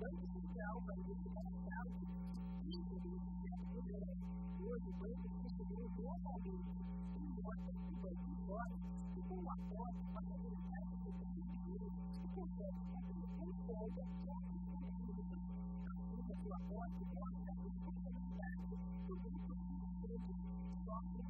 Banco Central vai verificar saldo e evidências do BR. Hoje, o banco distribuiu novamente um voto do Banco Fora, que com o aporte para a unidade do Brasil, o Conselho entrega e aplica dívidas. Aplica seu aporte mostra a responsabilidade do grupo de estudos sobre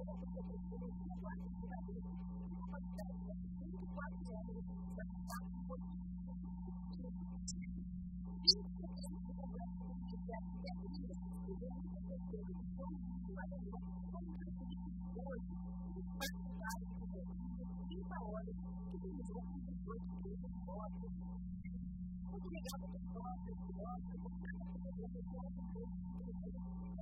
criação de Manaus, Aquela pessoa que foi uma guarda de cidadania, uma quantidade de 24 anos, da quatro Banco de comércio tem ali que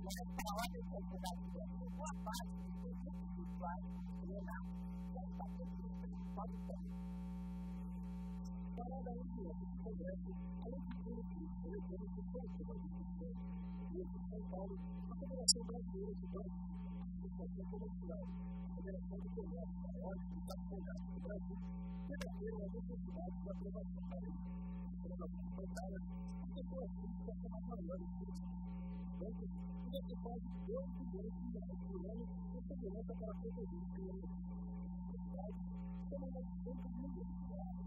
a hora de sociedade de boa parte dos produtos virtuais criminais já está prevista em todo o tempo. Fora da União de Comércio, além de tudo isso, eu tenho que ser o de São Paulo, a Federação Brasileira de Bancos, a Associação Comercial, a Federação de Comércio, a Ordem de Comércio do Brasil, debateram a necessidade da aprovação da lei aprovação bancária, as pessoas físicas são as maiores bancos necessário dois milhões de reais de segurança para proteger os clientes. Os pais são mais de 100 milhões de reais.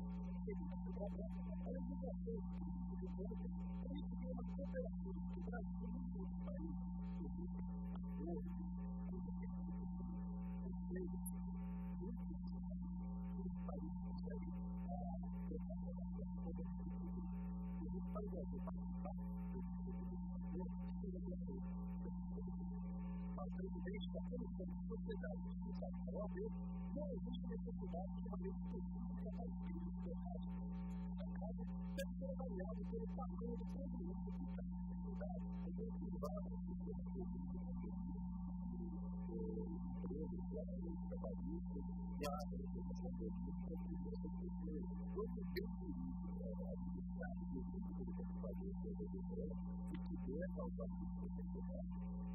Segundo o Brasil, a de política de conta permitiu as cooperativas do Brasil e de outros países, produtos, atores, produtos de consumo, empresas, muitos presidente da Comissão de Sociedade e Justiça da OAB, não existe necessidade de uma lei específica para os crimes penais. A casa deve ser pelo tamanho do prejuízo que está em dificuldade, fazer que em Mas, cara, sabe que a polícia sua ou o que fazer que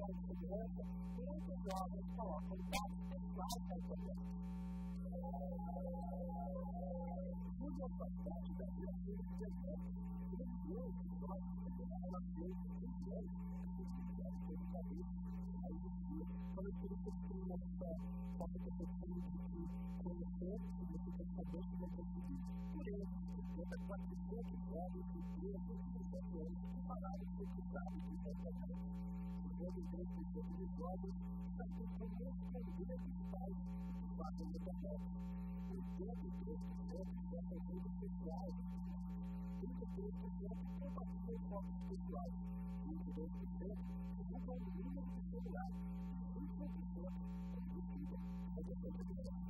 says to the worker, Here is the law and law, and that is God's faithfulness. Jesus was such a good man, he did it. He didn't do it, he was he didn't want to do it, he did it. He suggested that he was to do it. So it's really just pretty much the topic of the community to bring the faith to the people of this and to do it. It is different what you think, it's all you can do, and it's different ways. It's not obviously to stop it, it's different ways. many, many people in this world that we can make them recognize the Father of the Lord. We get the grace to serve the Lord and live this life. We get the grace to serve the Lord and live this life. We get the grace to serve the Lord and live this life. We get the grace to serve the Lord and live this life.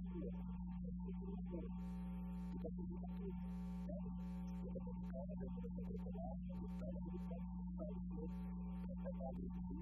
Tuhan kita perlu satu dan kita berbicara dan berbicara dengan berbicara dengan sesuatu kita kembali di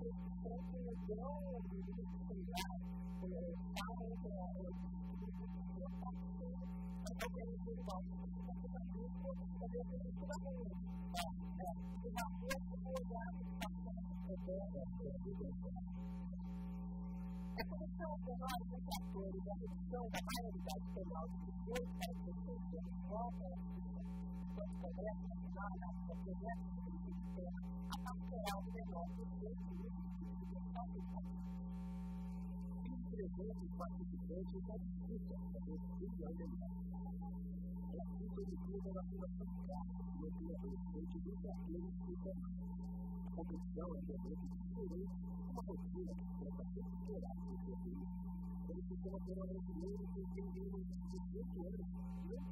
confusão de dificuldade, que é uma a Penal dos Fatores, a redução da maioridade penal de 18 para 16 anos, volta à Comissão Congresso Nacional, a Comissão Congresso Nacional, a parceral do menor dos 18 entregando os participantes à disputa sobre o campeão do mundo. Assim ele e ele A é um evento diferente, uma rotina que tenta recuperar seu serviço pelo sistema ele brasileiro que tem menos de e ele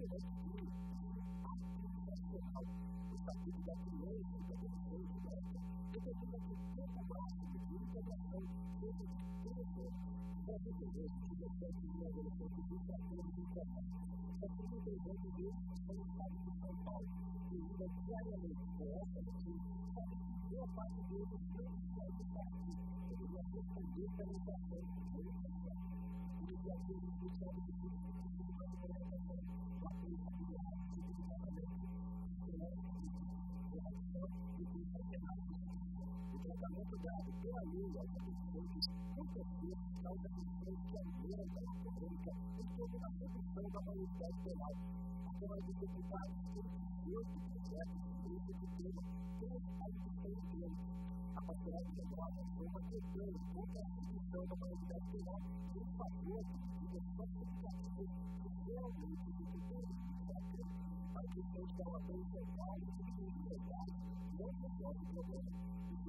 Adolescente do Brasil, determina que about this is difficult because this is just because that's the way that it's going to do that, it's going to do that. So this is the way to do it, so it's not to come out. The requirement for us is to have your possibility to take the fact that you have to do this and that and that and that. We get to the future of the future of the future of the future. What we have to do is to do that and that. We have to do that and that fundamento da primeira lei, a gente tem que proteger a inadimplência mesma econômica em torno da redução da maioridade penal. A Câmara Deputados tem 18 projetos sobre esse tema, todos a discussão inteira. A parcialidade legal é uma questão contra a redução da maioridade penal em favor de medidas pacificativas que realmente se pretendem fazer a questão da relação legal e de legal não resolve o problema.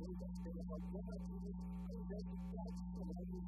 американская компания будет является